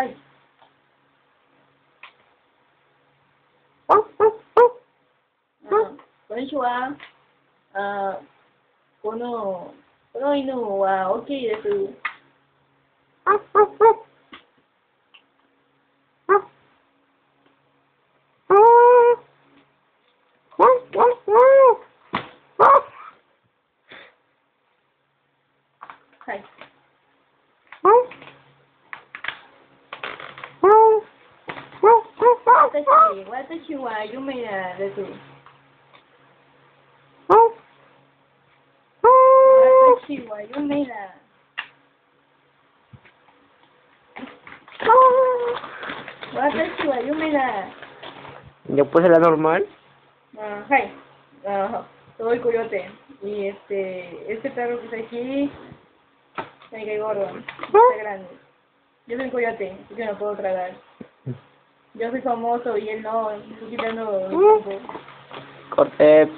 Hey. 아, 건수와 아, 고노, 고노이노와 오케이 데스. Hi. wata ce wata da su wata ce wayo mai da wata ce wayo da ¿Ya puse la normal? Ajá. hi. Uh, Coyote. Y este, este perro que está aquí, me cae gordo. Está grande. Yo soy un coyote, así que no puedo tragar. Yo soy famoso y él no, estoy quitando tiempo. Corté.